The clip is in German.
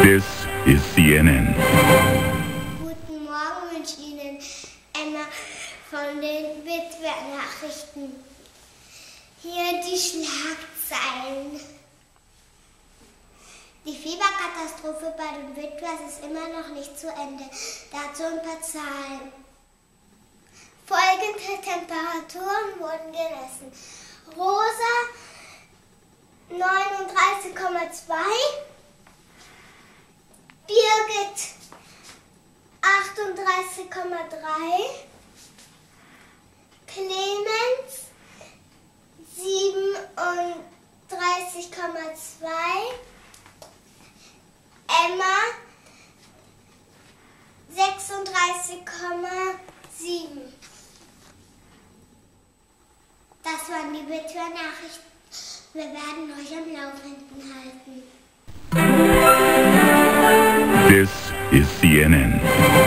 This is CNN. Guten Morgen wünsche Ihnen Emma von den Witwer-Nachrichten. Hier die Schlagzeilen. Die Fieberkatastrophe bei den Witwers ist immer noch nicht zu Ende. Dazu ein paar Zahlen. Folgende Temperaturen wurden gemessen. Rosa 39,2, Birgit 38,3, Clemens 37,2, Emma 36,7. Das waren die Witwer-Nachrichten. Wir werden euch am Laufenden is CNN.